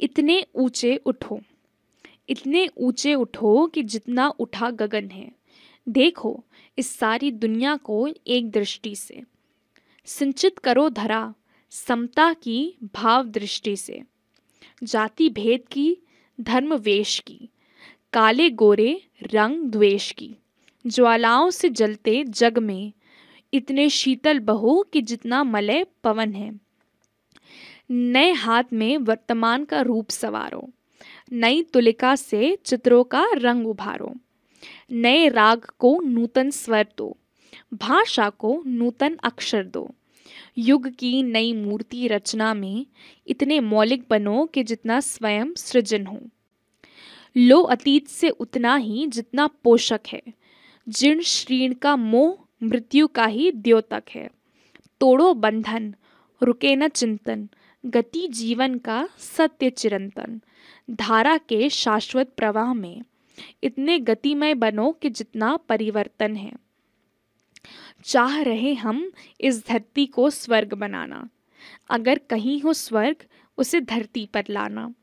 इतने ऊँचे उठो। इतने ऊँचे उठो कि जितना उठा गगन है। देखो, इस सारी दुनिया को एक दृष्टि से। सिंचित करो धरा, समता की भाव दृष्टि से। जाति भेद की, धर्म वेश की। काले गोरे, रंग द्वेष की। ज्वालाओं से जलते जग में। इतने शीतल बहो कि जितना मलय पवन है। नए हाथ में वर्तमान का रूप सवारो, नई तुलिका से चित्रों का रंग उभारो, नए राग को नूतन स्वर दो, भाषा को नूतन अक्षर दो। युग की नई मूर्ति रचना में इतने मौलिक बनो कि जितना स्वयं सृजन हो। लो अतीत से उतना ही जितना पोषक है। जीर्ण श्रीण का मोह मृत्यु का ही द्योतक है। तोड़ो बंधन, रुके न चिंतन गति जीवन का सत्य चिरंतन, धारा के शाश्वत प्रवाह में। इतने गतिमय बनो कि जितना परिवर्तन है। चाह रहे हम इस धरती को स्वर्ग बनाना। अगर कहीं हो स्वर्ग, उसे धरती पर लाना।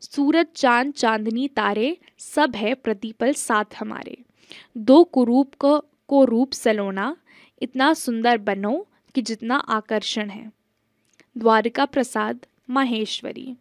सूरज, चाँद, चांदनी तारे, सब है प्रतिपल साथ हमारे। दो कुरूप को को रूप सलोना। इतना सुंदर बनो कि जितना आकर्षण है। द्वारिका प्रसाद माहेश्वरी।